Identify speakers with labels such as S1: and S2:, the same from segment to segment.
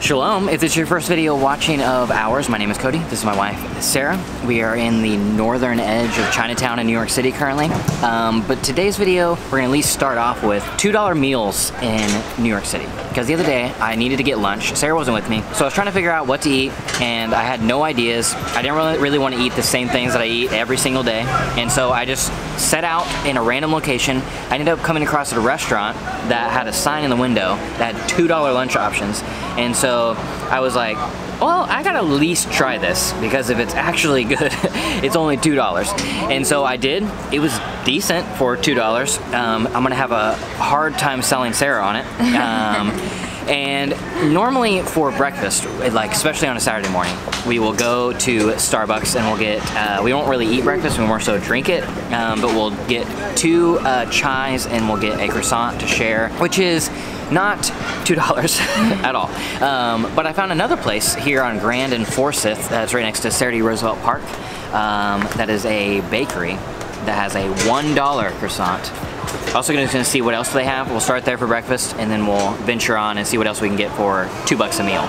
S1: Shalom, if this is your first video watching of ours, my name is Cody, this is my wife, Sarah. We are in the northern edge of Chinatown in New York City currently. Um, but today's video, we're gonna at least start off with $2 meals in New York City. Because the other day, I needed to get lunch. Sarah wasn't with me, so I was trying to figure out what to eat, and I had no ideas. I didn't really, really want to eat the same things that I eat every single day, and so I just set out in a random location. I ended up coming across a restaurant that had a sign in the window that had $2 lunch options. And so I was like, well, I gotta at least try this because if it's actually good, it's only $2. And so I did. It was decent for $2. Um, I'm gonna have a hard time selling Sarah on it. Um, and normally for breakfast, like especially on a Saturday morning, we will go to Starbucks and we'll get, uh, we won't really eat breakfast, we more so drink it, um, but we'll get two uh, chais and we'll get a croissant to share, which is not $2 at all. Um, but I found another place here on Grand and Forsyth that's right next to D. Roosevelt Park. Um, that is a bakery that has a $1 croissant. Also gonna, see what else they have. We'll start there for breakfast and then we'll venture on and see what else we can get for two bucks a meal.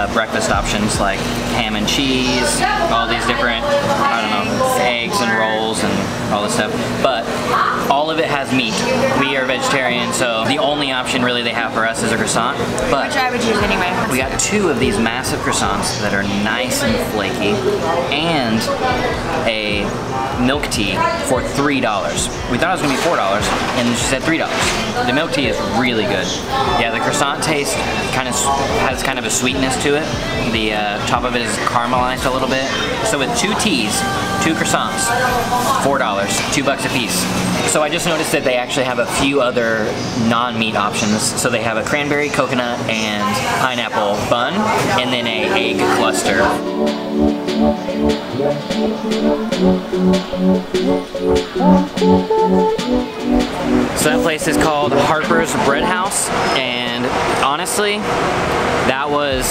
S1: breakfast options like ham and cheese, all these different, I don't know, eggs and rolls and all this stuff. But all of it has meat. We are vegetarian, so the only option really they have for us is a croissant. But
S2: Which I would choose anyway.
S1: we got two of these massive croissants that are nice and flaky and a milk tea for $3. We thought it was gonna be $4 and she said $3. The milk tea is really good. Yeah, the croissant taste kind of has kind of a sweetness to it. The uh, top of it is caramelized a little bit. So with two teas, two croissants, $4, two bucks a piece. So I just noticed that they actually have a few other non-meat options. So they have a cranberry, coconut, and pineapple bun, and then a egg cluster. So that place is called Harper's Bread House, and honestly, that was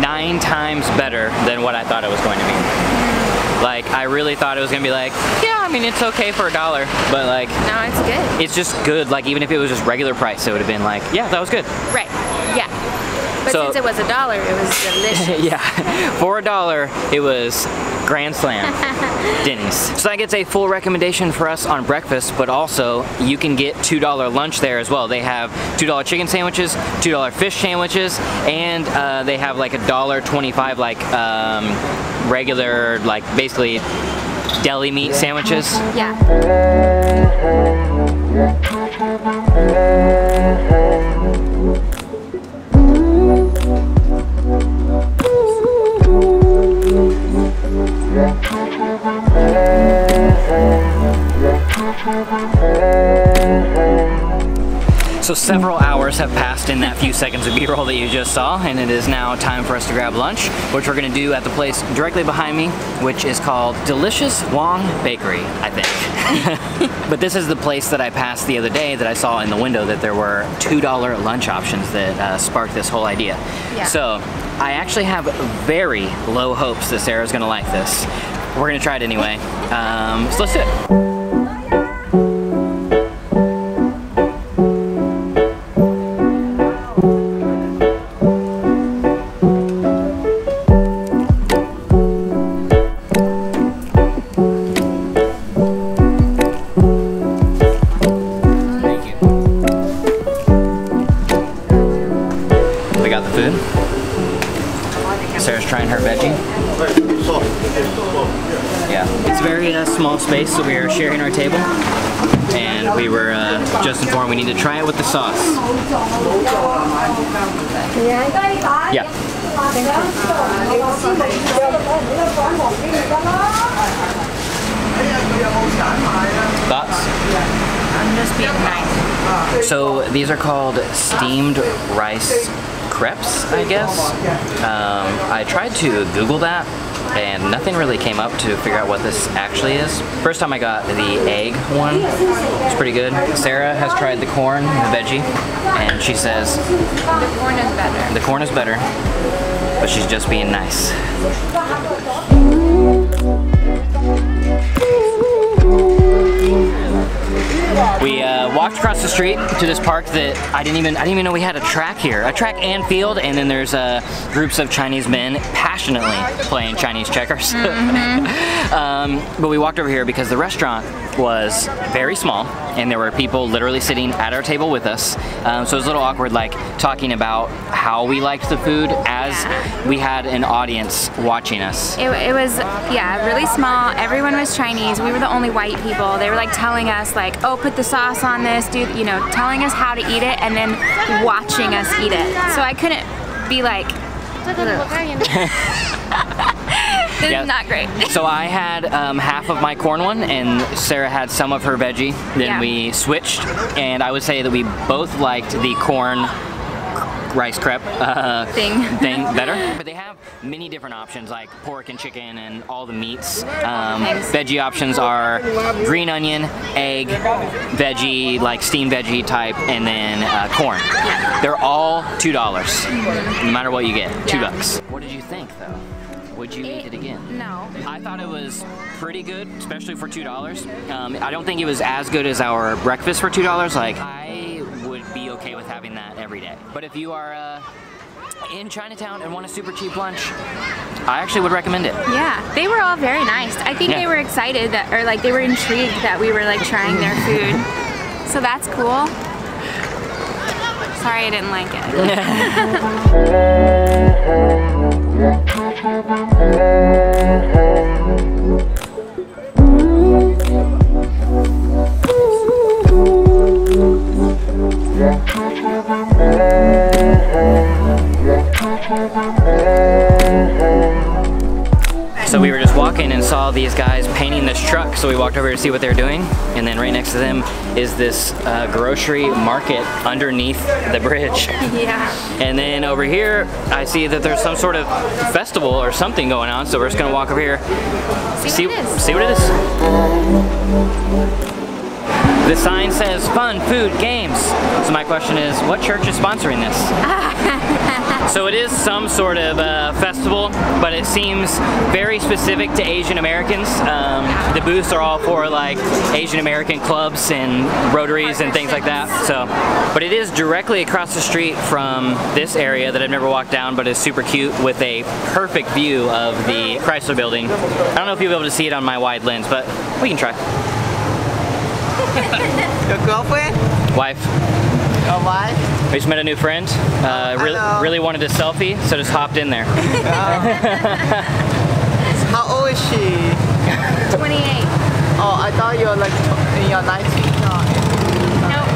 S1: nine times better than what I thought it was going to be. Like, I really thought it was gonna be like, yeah, I mean, it's okay for a dollar, but like,
S2: No, it's good.
S1: it's just good. Like, even if it was just regular price, it would have been like, yeah, that was good.
S2: Right. But
S1: So-
S2: since it was a dollar, it was delicious.
S1: yeah, for a dollar, it was Grand Slam. Denny's. So that gets a full recommendation for us on breakfast, but also you can get $2 lunch there as well. They have $2 chicken sandwiches, $2 fish sandwiches, and uh, they have like a dollar 25 like um, regular, like basically deli meat sandwiches.
S2: Yeah.
S1: So several hours have passed in that few seconds of B-roll that you just saw, and it is now time for us to grab lunch, which we're gonna do at the place directly behind me, which is called Delicious Wong Bakery, I think. but this is the place that I passed the other day that I saw in the window that there were $2 lunch options that uh, sparked this whole idea.
S2: Yeah.
S1: So I actually have very low hopes that Sarah's gonna like this. We're gonna try it anyway. Um, so let's do it. Yeah, it's very uh, small space, so we are sharing our table. And we were uh, just informed we need to try it with the sauce. Yeah. Thoughts?
S2: I'm just being nice.
S1: So these are called steamed rice crepes, I guess. Um, I tried to Google that, and nothing really came up to figure out what this actually is. First time I got the egg one, it's pretty good. Sarah has tried the corn, the veggie, and she says
S2: The corn is better.
S1: the corn is better, but she's just being nice. We uh, walked across the street to this park that I didn't even I didn't even know we had a track here, a track and field, and then there's uh, groups of Chinese men passionately playing Chinese checkers. um, but we walked over here because the restaurant was very small, and there were people literally sitting at our table with us. Um, so it was a little awkward, like talking about how we liked the food as
S2: Yeah.
S1: we had an audience watching us.
S2: It, it was, yeah, really small. Everyone was Chinese. We were the only white people. They were like telling us, like, oh, put the sauce on this, do, you know, telling us how to eat it and then watching us eat it. So I couldn't be like, this
S1: Yeah.
S2: is not great.
S1: So I had um, half of my corn one, and Sarah had some of her veggie. Then
S2: Yeah.
S1: we switched, and I would say that we both liked the corn rice crepe uh,
S2: Thing.
S1: thing better. But they have many different options like pork and chicken and all the meats. Um, veggie options are green onion, egg, veggie, like steamed veggie type, and then uh, corn. They're all two dollars, no matter what you get. Two
S2: Yeah.
S1: bucks. What did you think though? Would you eat it again?
S2: No.
S1: I thought it was pretty good, especially for two dollars. Um, I don't think it was as good as our breakfast for two dollars. Like I would be okay with having that every day. But if you are uh, in Chinatown and want a super cheap lunch, I actually would recommend it.
S2: Yeah, they were all very nice. I think
S1: Yeah.
S2: they were excited that, or like they were intrigued that we were like trying their food. So that's cool. Sorry I didn't like it.
S1: So saw these guys painting this truck. So we walked over to see what they were doing, and then right next to them is this uh, grocery market underneath the bridge.
S2: yeah.
S1: And then over here, I see that there's some sort of festival or something going on. So we're just gonna walk over here,
S2: See, what it is.
S1: see what it is. The sign says fun, food, games. So my question is, what church is sponsoring this? so it is some sort of uh, festival, it seems very specific to Asian Americans. Um, the booths are all for like Asian American clubs and rotaries and things like that. So, but it is directly across the street from this area that I've never walked down, but is super cute with a perfect view of the Chrysler building. I don't know if you'll be able to see it on my wide lens, but we can try.
S3: Your girlfriend?
S1: Wife.
S3: Your wife?
S1: We just met a new friend. Uh, really, really wanted a selfie, so just hopped in there.
S3: How old is she?
S2: 28.
S3: Oh, I thought you were like in your 19. No.
S2: Nope.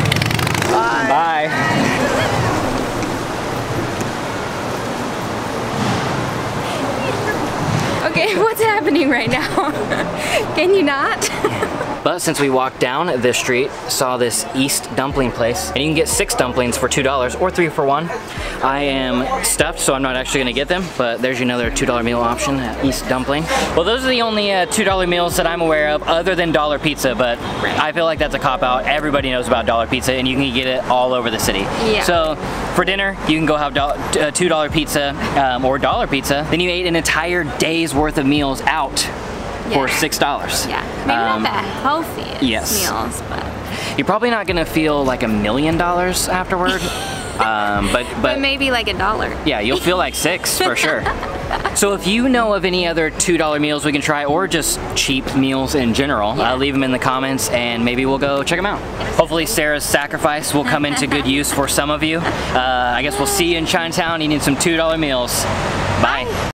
S3: Bye.
S1: Bye.
S2: Okay, what's happening right now? Can you not?
S1: But since we walked down this street, saw this East dumpling place, and you can get six dumplings for $2 or three for one. I am stuffed, so I'm not actually gonna get them, but there's another $2 meal option at East Dumpling. Well, those are the only uh, $2 meals that I'm aware of other than Dollar Pizza, but I feel like that's a cop-out. Everybody knows about Dollar Pizza, and you can get it all over the city.
S2: Yeah.
S1: So for dinner, you can go have uh, $2 pizza um, or dollar pizza. Then you ate an entire day's worth of meals out for
S2: Yeah.
S1: $6.
S2: Yeah, maybe
S1: Um,
S2: not the healthiest
S1: yes.
S2: meals, but
S1: You're probably not gonna feel like a million dollars afterward, um, but
S2: but
S1: but
S2: maybe like a dollar.
S1: yeah, you'll feel like six for sure. So if you know of any other two dollar meals we can try, or just cheap meals in general,
S2: Yeah.
S1: uh, leave them in the comments, and maybe we'll go check them out. Hopefully, Sarah's sacrifice will come into good use for some of you. Uh, I guess we'll see you in Chinatown eating some two dollar meals. Bye.